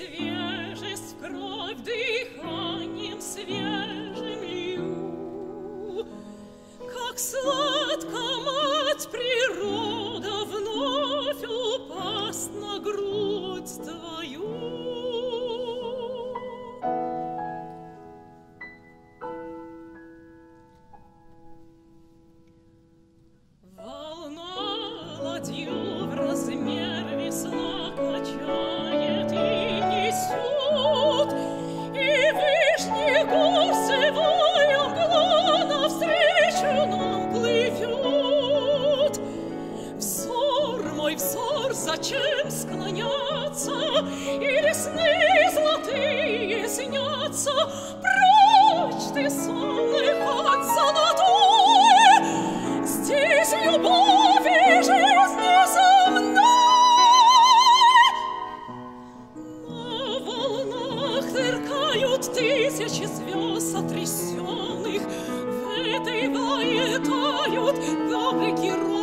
свежесть в кровь дыханием свежим лью. Как сладко мать природа вновь упаст на грудь твою. Волна ладью Чем склоняться, и сны золотые снятся, Прочь ты, сонный ход золотой, Здесь любовь и жизнь мной. На волнах сверкают тысячи звезд сотрясенных, В этой вае тают капли героев,